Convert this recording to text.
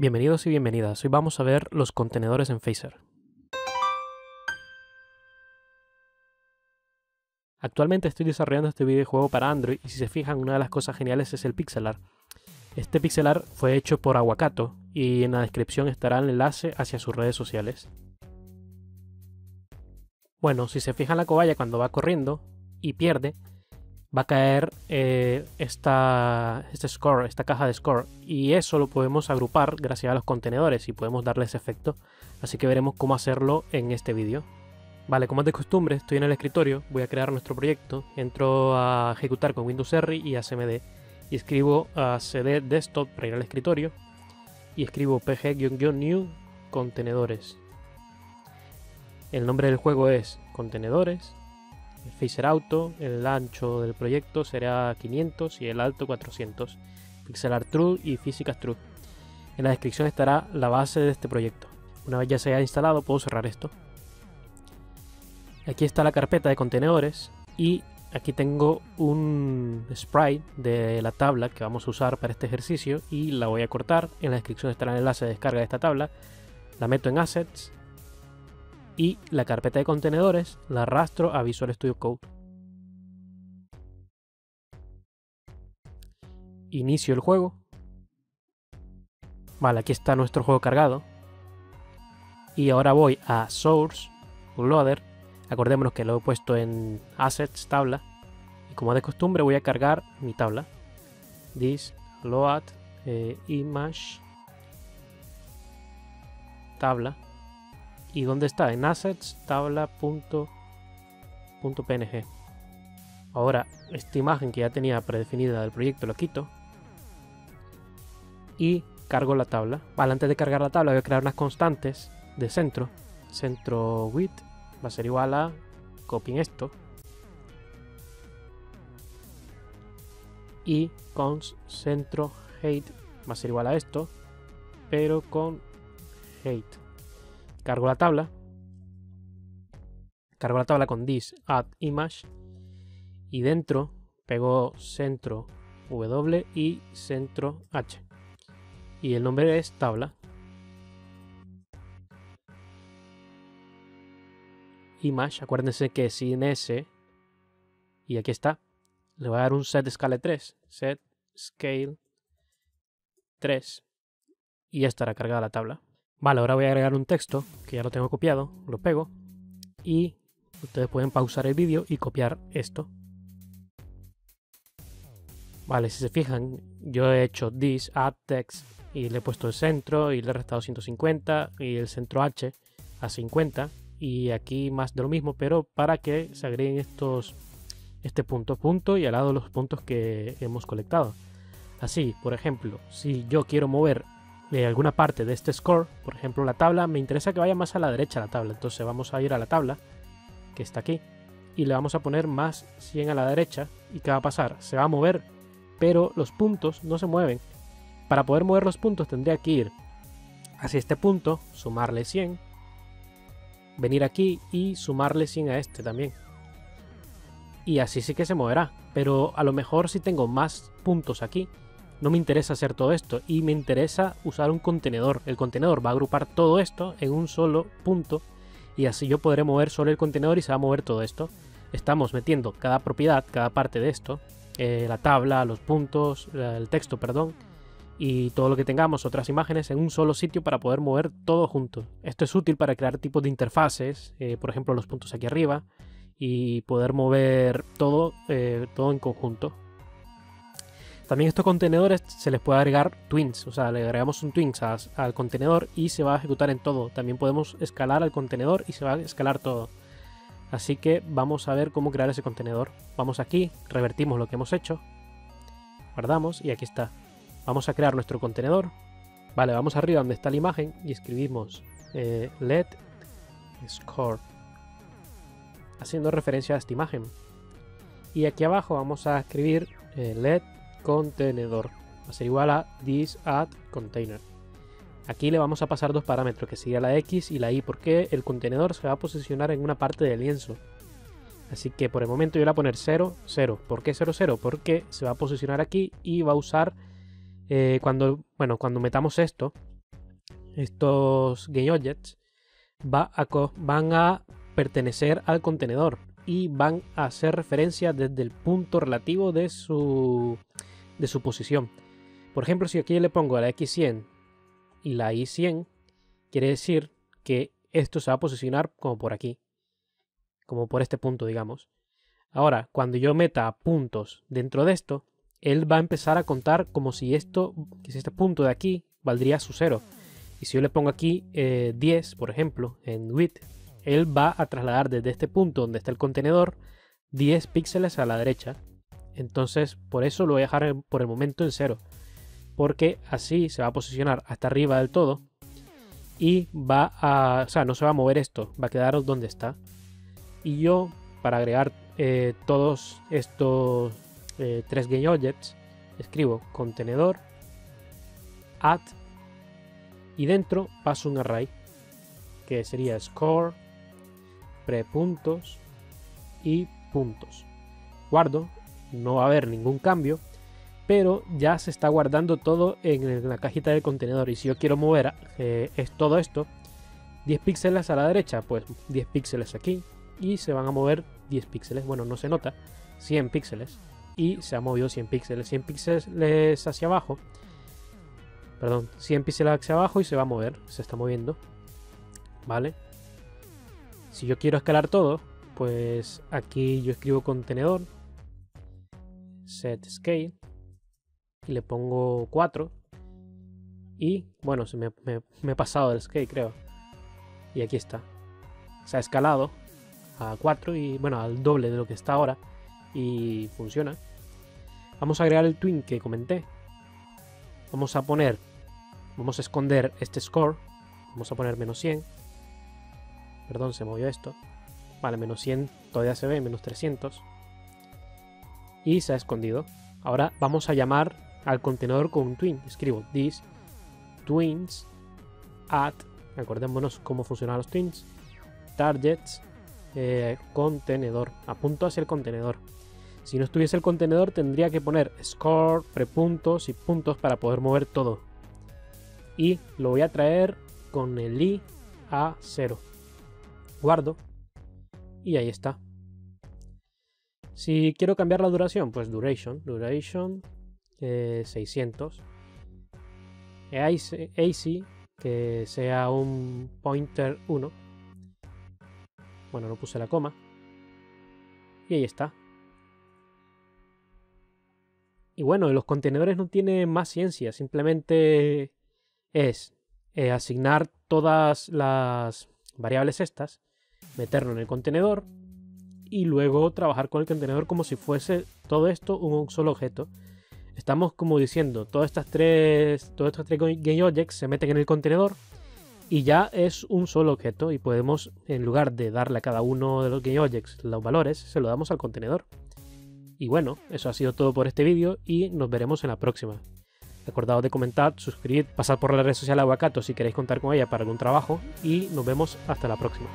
Bienvenidos y bienvenidas. Hoy vamos a ver los contenedores en Phaser. Actualmente estoy desarrollando este videojuego para Android y si se fijan una de las cosas geniales es el pixel art. Este pixel art fue hecho por Aguacato y en la descripción estará el enlace hacia sus redes sociales. Bueno, si se fijan la cobaya cuando va corriendo y pierde, va a caer eh, esta, este score, esta caja de score. Y eso lo podemos agrupar gracias a los contenedores y podemos darle ese efecto. Así que veremos cómo hacerlo en este vídeo. Vale, como es de costumbre, estoy en el escritorio, voy a crear nuestro proyecto, entro a ejecutar con Windows R y a y escribo a cd desktop para ir al escritorio y escribo pg-new contenedores. El nombre del juego es contenedores el phaser auto, el ancho del proyecto será 500 y el alto 400. Pixelar true y físicas true. En la descripción estará la base de este proyecto. Una vez ya se haya instalado puedo cerrar esto. Aquí está la carpeta de contenedores y aquí tengo un sprite de la tabla que vamos a usar para este ejercicio y la voy a cortar. En la descripción estará el enlace de descarga de esta tabla. La meto en assets y la carpeta de contenedores la arrastro a Visual Studio Code. Inicio el juego. Vale, aquí está nuestro juego cargado. Y ahora voy a Source, Loader. Acordémonos que lo he puesto en Assets, tabla. Y como de costumbre voy a cargar mi tabla. This, load, eh, image, tabla ¿Y dónde está? En assets, tabla.png. Ahora, esta imagen que ya tenía predefinida del proyecto lo quito. Y cargo la tabla. Vale, antes de cargar la tabla voy a crear unas constantes de centro. Centro width va a ser igual a copien esto. Y con centro height va a ser igual a esto. Pero con height. Cargo la tabla. Cargo la tabla con this add image. Y dentro pego centro W y centro H. Y el nombre es tabla. Image, acuérdense que sin S, y aquí está, le voy a dar un set scale 3, set scale 3, y ya estará cargada la tabla. Vale, ahora voy a agregar un texto que ya lo tengo copiado, lo pego y ustedes pueden pausar el vídeo y copiar esto. Vale, si se fijan, yo he hecho this add text y le he puesto el centro y le he restado 150 y el centro H a 50 y aquí más de lo mismo, pero para que se agreguen estos este punto punto y al lado los puntos que hemos colectado. Así, por ejemplo, si yo quiero mover de alguna parte de este score, por ejemplo la tabla, me interesa que vaya más a la derecha la tabla. Entonces vamos a ir a la tabla, que está aquí, y le vamos a poner más 100 a la derecha. ¿Y qué va a pasar? Se va a mover, pero los puntos no se mueven. Para poder mover los puntos tendría que ir hacia este punto, sumarle 100, venir aquí y sumarle 100 a este también. Y así sí que se moverá. Pero a lo mejor si tengo más puntos aquí, no me interesa hacer todo esto y me interesa usar un contenedor. El contenedor va a agrupar todo esto en un solo punto y así yo podré mover solo el contenedor y se va a mover todo esto. Estamos metiendo cada propiedad, cada parte de esto, eh, la tabla, los puntos, el texto, perdón, y todo lo que tengamos, otras imágenes, en un solo sitio para poder mover todo junto. Esto es útil para crear tipos de interfaces, eh, por ejemplo los puntos aquí arriba, y poder mover todo, eh, todo en conjunto. También estos contenedores se les puede agregar twins, o sea, le agregamos un twins al contenedor y se va a ejecutar en todo. También podemos escalar al contenedor y se va a escalar todo. Así que vamos a ver cómo crear ese contenedor. Vamos aquí, revertimos lo que hemos hecho, guardamos y aquí está. Vamos a crear nuestro contenedor. Vale, vamos arriba donde está la imagen y escribimos eh, let score, haciendo referencia a esta imagen. Y aquí abajo vamos a escribir eh, let contenedor. Va a ser igual a this add container. Aquí le vamos a pasar dos parámetros, que sería la X y la Y, porque el contenedor se va a posicionar en una parte del lienzo. Así que por el momento yo le voy a poner 0, 0. ¿Por qué 0, 0? Porque se va a posicionar aquí y va a usar, eh, cuando, bueno, cuando metamos esto, estos GameObjects va van a pertenecer al contenedor y van a hacer referencia desde el punto relativo de su, de su posición. Por ejemplo, si aquí le pongo la X100 y la Y100, quiere decir que esto se va a posicionar como por aquí, como por este punto, digamos. Ahora, cuando yo meta puntos dentro de esto, él va a empezar a contar como si esto, que si este punto de aquí, valdría su cero. Y si yo le pongo aquí 10, eh, por ejemplo, en width, él va a trasladar desde este punto donde está el contenedor 10 píxeles a la derecha. Entonces, por eso lo voy a dejar por el momento en cero. Porque así se va a posicionar hasta arriba del todo. Y va a... O sea, no se va a mover esto. Va a quedar donde está. Y yo, para agregar eh, todos estos eh, tres game objects, escribo contenedor, add y dentro paso un array que sería score, prepuntos y puntos. Guardo, no va a haber ningún cambio, pero ya se está guardando todo en la cajita del contenedor y si yo quiero mover eh, es todo esto 10 píxeles a la derecha, pues 10 píxeles aquí y se van a mover 10 píxeles, bueno, no se nota, 100 píxeles. Y se ha movido 100 píxeles, 100 píxeles hacia abajo. Perdón, 100 píxeles hacia abajo y se va a mover, se está moviendo. ¿Vale? Si yo quiero escalar todo, pues aquí yo escribo contenedor, set scale, y le pongo 4. Y bueno, se me, me he pasado del scale, creo. Y aquí está. Se ha escalado a 4 y bueno, al doble de lo que está ahora y funciona. Vamos a agregar el twin que comenté. Vamos a poner, vamos a esconder este score. Vamos a poner menos 100. Perdón, se movió esto. Vale, menos 100 todavía se ve, menos 300. Y se ha escondido. Ahora vamos a llamar al contenedor con un twin. Escribo this twins at, acordémonos cómo funcionan los twins, targets eh, contenedor. Apunto hacia el contenedor. Si no estuviese el contenedor tendría que poner score, prepuntos y puntos para poder mover todo. Y lo voy a traer con el i a 0. Guardo. Y ahí está. Si quiero cambiar la duración, pues duration. Duration 600. Eh, AC, que sea un pointer 1 bueno, no puse la coma. Y ahí está. Y bueno, los contenedores no tienen más ciencia, simplemente es eh, asignar todas las variables estas, meterlo en el contenedor y luego trabajar con el contenedor como si fuese todo esto un solo objeto. Estamos como diciendo, todas estas tres, todos estos tres GameObjects se meten en el contenedor y ya es un solo objeto y podemos, en lugar de darle a cada uno de los GameObjects los valores, se lo damos al contenedor. Y bueno, eso ha sido todo por este vídeo y nos veremos en la próxima. Recordaos de comentar, suscribir, pasar por la red social Aguacato si queréis contar con ella para algún trabajo y nos vemos hasta la próxima.